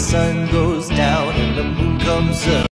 sun goes down and the moon comes up.